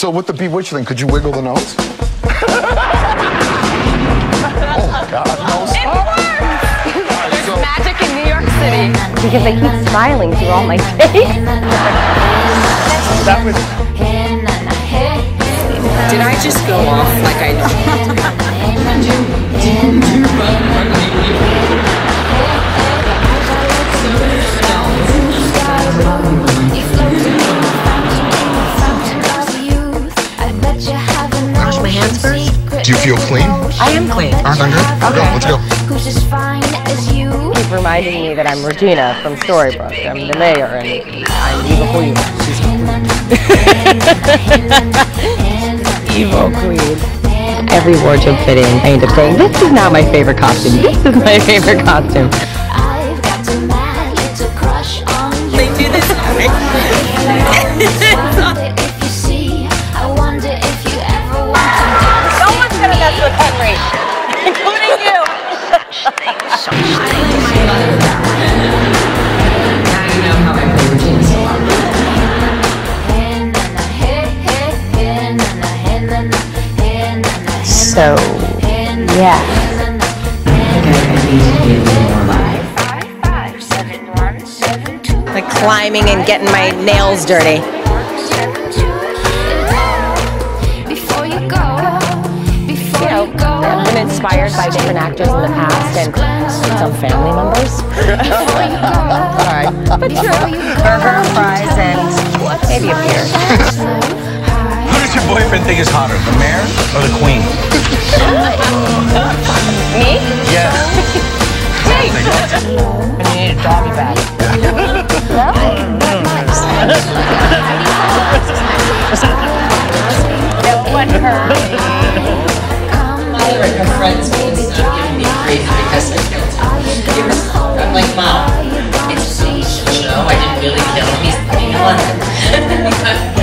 So with the bewitch thing, could you wiggle the nose? oh God, no! It! There's so magic in New York City. Because I keep smiling through all my face. that was. Did I just go off like I Wash Do you feel clean? I am clean. Aren't I good? Okay, let's go. Who's as fine as you? Keep reminding me that I'm Regina from Storybrooke. I'm the mayor and I'm evil Queen. Evil Queen. Every wardrobe fitting, I end up saying, this is not my favorite costume. This is my favorite costume. So, yeah. Like climbing and getting my nails dirty. You know, I've been inspired by different actors in the past and some family members. Alright. But true. Burger, fries, and maybe a beer. Who does your boyfriend think is hotter, the mayor or the queen? Me? Yes. And you need a doggy bag. That wouldn't hurt friends uh, giving me grief because I killed him. I'm like, Mom, it's a show. I didn't really kill him. He's putting on.